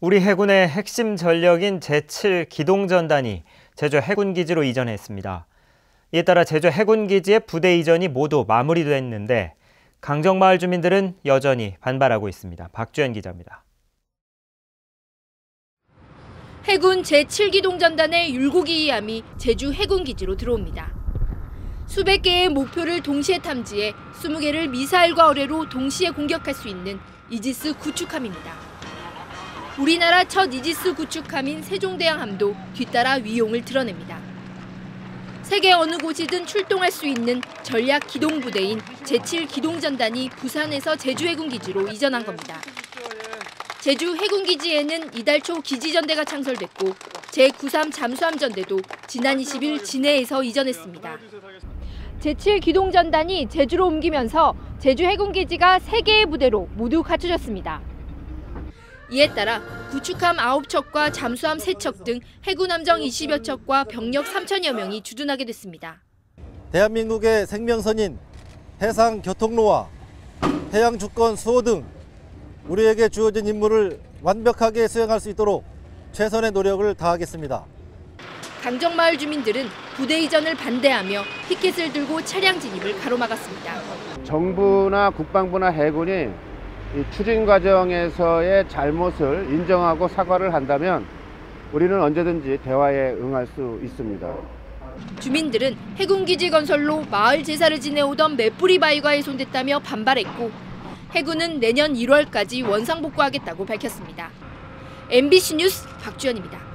우리 해군의 핵심 전력인 제7 기동전단이 제주 해군기지로 이전했습니다. 이에 따라 제주 해군기지의 부대 이전이 모두 마무리됐는데 강정마을 주민들은 여전히 반발하고 있습니다. 박주현 기자입니다. 해군 제7기동전단의 율곡이 이함이 제주 해군기지로 들어옵니다. 수백 개의 목표를 동시에 탐지해 20개를 미사일과 어뢰로 동시에 공격할 수 있는 이지스 구축함입니다. 우리나라 첫 이지스 구축함인 세종대왕함도 뒤따라 위용을 드러냅니다. 세계 어느 곳이든 출동할 수 있는 전략 기동 부대인 제7 기동전단이 부산에서 제주 해군 기지로 이전한 겁니다. 제주 해군 기지에는 이달 초 기지전대가 창설됐고 제93 잠수함전대도 지난 20일 진해에서 이전했습니다. 제7 기동전단이 제주로 옮기면서 제주 해군기지가 3개의 부대로 모두 갖춰졌습니다. 이에 따라 구축함 9척과 잠수함 3척 등 해군 함정 20여 척과 병력 3천여 명이 주둔하게 됐습니다. 대한민국의 생명선인 해상 교통로와 해양 주권 수호 등 우리에게 주어진 임무를 완벽하게 수행할 수 있도록 최선의 노력을 다하겠습니다. 강정마을 주민들은 부대 이전을 반대하며 피켓을 들고 차량 진입을 가로막았습니다. 정부나 국방부나 해군이 추진 과정에서의 잘못을 인정하고 사과를 한다면 우리는 언제든지 대화에 응할 수 있습니다. 주민들은 해군기지 건설로 마을 제사를 지내오던 메뿌리 바위가 훼손됐다며 반발했고 해군은 내년 1월까지 원상 복구하겠다고 밝혔습니다. MBC 뉴스 박주연입니다.